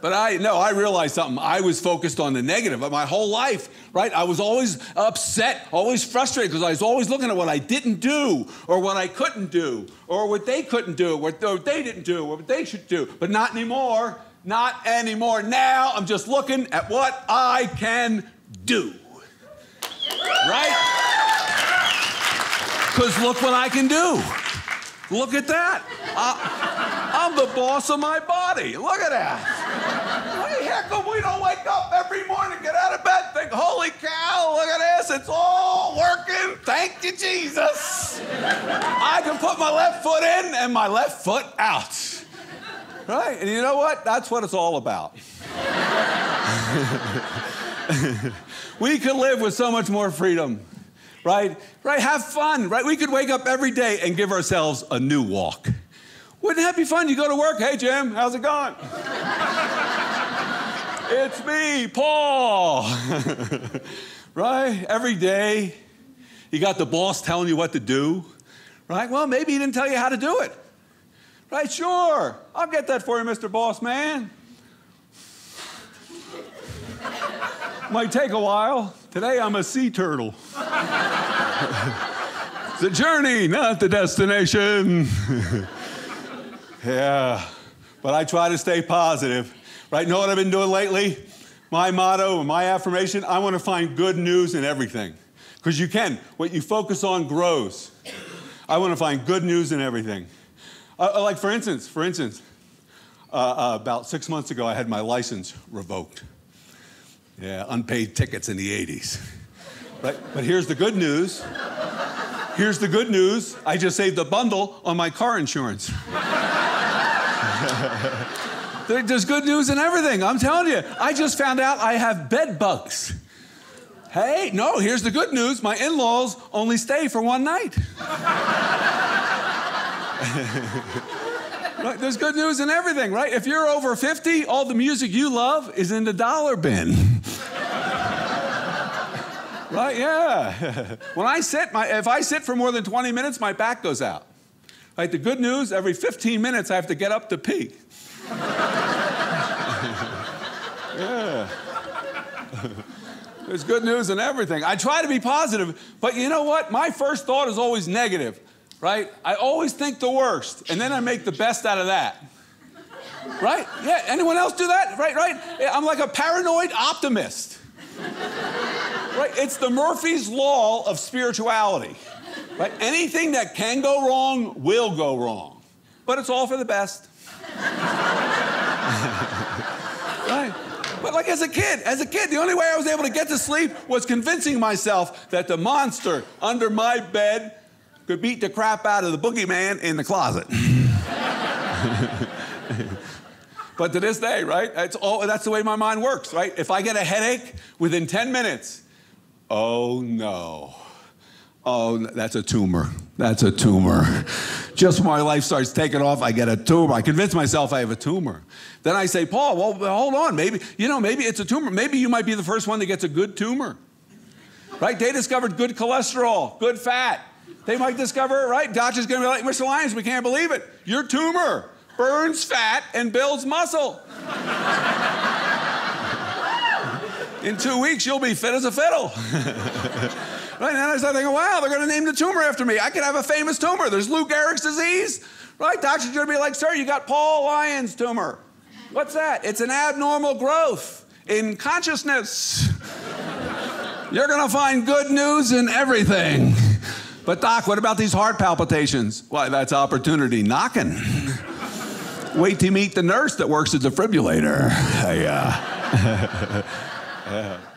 But I no, I realized something. I was focused on the negative of my whole life, right? I was always upset, always frustrated because I was always looking at what I didn't do or what I couldn't do or what they couldn't do, what they didn't do, or what they should do. But not anymore. Not anymore. Now I'm just looking at what I can do. Right? Because look what I can do. Look at that. I, am the boss of my body. Look at that. We don't wake up every morning, get out of bed, think, holy cow, look at this, it's all working. Thank you, Jesus. I can put my left foot in and my left foot out. Right? And you know what? That's what it's all about. we could live with so much more freedom right? Right? Have fun, right? We could wake up every day and give ourselves a new walk. Wouldn't that be fun? You go to work, hey Jim, how's it going? It's me, Paul. right? Every day, you got the boss telling you what to do, right? Well, maybe he didn't tell you how to do it. Right? Sure. I'll get that for you, Mr. Boss Man. Might take a while. Today I'm a sea turtle. the journey, not the destination. yeah, but I try to stay positive. Right? Know what I've been doing lately? My motto and my affirmation I want to find good news in everything. Because you can. What you focus on grows. I want to find good news in everything. Uh, uh like, for instance, for instance, uh, uh, about six months ago, I had my license revoked. Yeah, unpaid tickets in the 80s. Right? But here's the good news. Here's the good news. I just saved a bundle on my car insurance. There's good news in everything. I'm telling you. I just found out I have bed bugs. Hey, no, here's the good news. My in laws only stay for one night. right? There's good news in everything, right? If you're over 50, all the music you love is in the dollar bin. Right? Yeah. when I sit, my, if I sit for more than 20 minutes, my back goes out. Right? The good news, every 15 minutes I have to get up to pee. Yeah. There's good news in everything. I try to be positive, but you know what? My first thought is always negative, right? I always think the worst, and then I make the best out of that. Right? Yeah, anyone else do that? Right, right? I'm like a paranoid optimist. Right? It's the Murphy's Law of spirituality. Right? Anything that can go wrong will go wrong. But it's all for the best. right? But like as a kid, as a kid, the only way I was able to get to sleep was convincing myself that the monster under my bed could beat the crap out of the boogeyman in the closet. but to this day, right? That's, all, that's the way my mind works, right? If I get a headache within 10 minutes, Oh no. Oh, that's a tumor. That's a tumor. Just when my life starts taking off, I get a tumor. I convince myself I have a tumor. Then I say, Paul, well, hold on. Maybe, you know, maybe it's a tumor. Maybe you might be the first one that gets a good tumor. Right? They discovered good cholesterol, good fat. They might discover it, right? Doctor's gonna be like, Mr. Lyons, we can't believe it. Your tumor burns fat and builds muscle. In two weeks, you'll be fit as a fiddle. right? And I start thinking, wow, they're going to name the tumor after me. I could have a famous tumor. There's Lou Gehrig's disease. Right? Doctor's going to be like, sir, you got Paul Lyons tumor. What's that? It's an abnormal growth in consciousness. You're going to find good news in everything. But, Doc, what about these heart palpitations? Why, that's opportunity knocking. Wait to meet the nurse that works at the defibrillator. Yeah. Uh, Yeah.